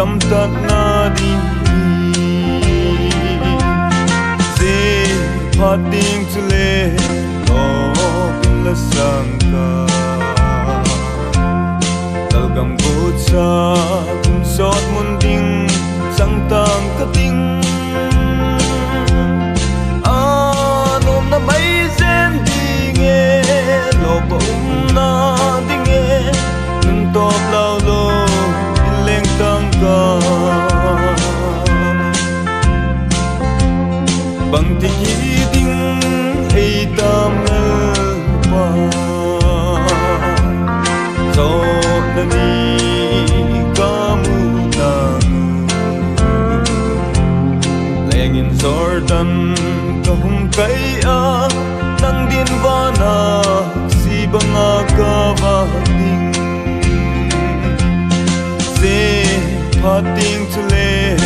nom tat na di se pating to le no la bằng tình ý tình ấy tâm ngơ qua do nên đi ca mu ta lệ gió Jordan có hung cây á nắng điên va na si bằng a ca và tình dễ phát tình cho lệ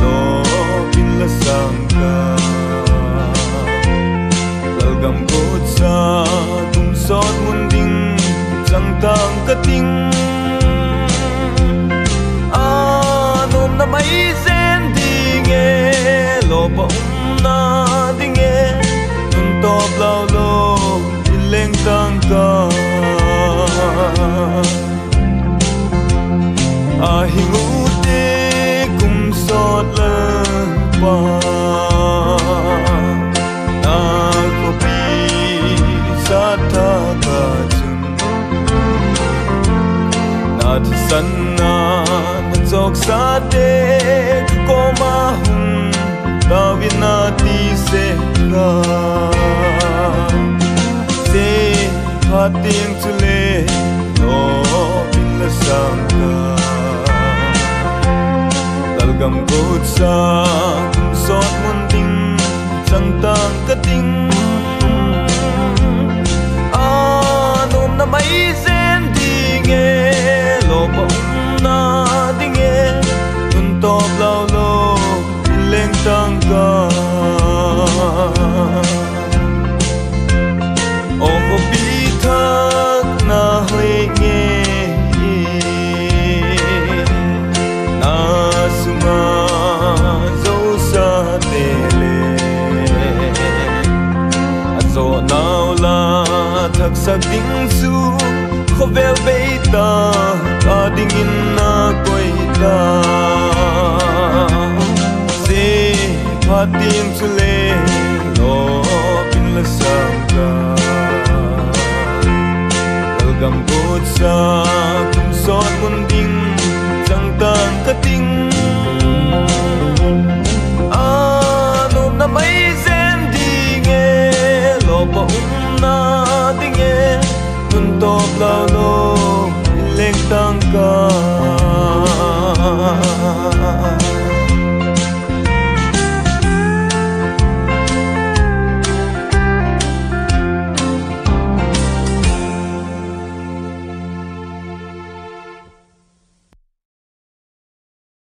đó pin là sang ca. a hingu te kum sot la pa na ko pi sa ta ka chun na thi san na na sa te ko ma hum ta vin na ti se ra. Se ha ting tu le lòng vô xa. Giọt muôn tình chẳng tan cất tình zo nao la thak sắc ding su kho vel be ta ta ding in na koi ta se pha tim tu le no bin la sam ka gam gut sa